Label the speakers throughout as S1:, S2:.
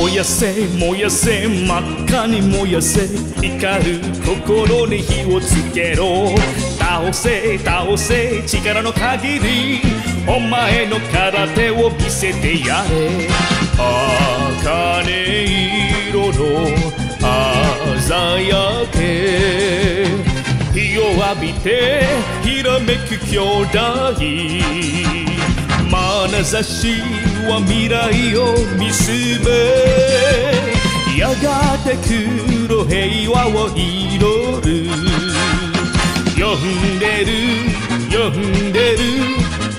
S1: 燃やせ燃やせ真っ赤に燃やせ。光る心に火をつけろ。倒せ倒せ力の限り。お前の空手を見せてやれ。茜色の鮮やけ日を浴びてひらめく兄弟。眼差しは未来を見つめてくる平和を祈る。呼んでる呼んでる。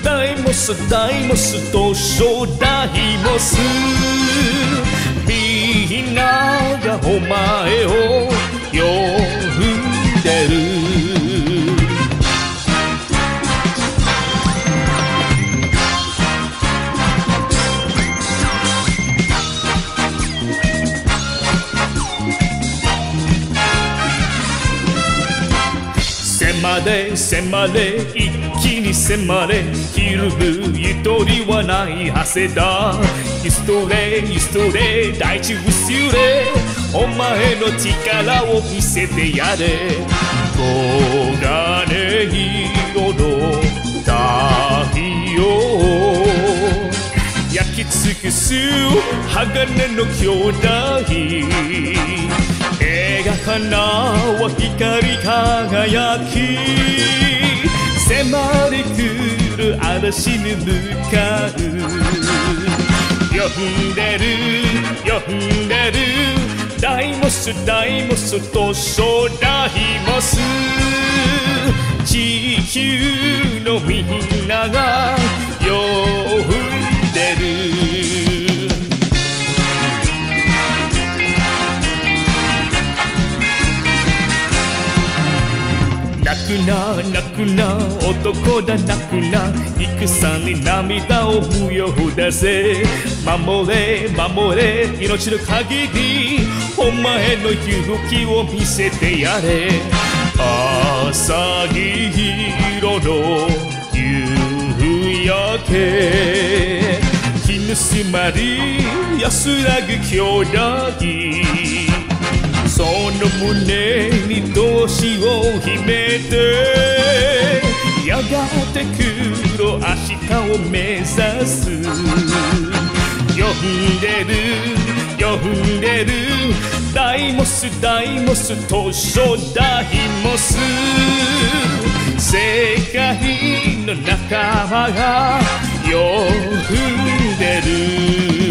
S1: ダイモスダイモスと小ダイモス。みんながお前を迫れ迫れ一気に迫れひるむゆとりはない汗だイストレイストレ大地薄れ。お前の力を見せてやれ。黄金色の太陽焼き尽くす鋼の兄弟描かなは光り輝き迫り来る嵐に向かう。呼んでる呼んでるダイモスダイモスとソダイモス地球のみんながくな泣くな男だ泣くな。戦に涙を不要だぜ守れ守れ命の限りお前の勇気を見せてやれ。朝日色の夕焼け。気盗まり安らぐ兄弟。その胸に星を秘めてやがて黒明日を目指す。呼んでる呼んでる。ダイモスダイモス図書ダイモス世界の仲間が呼んでる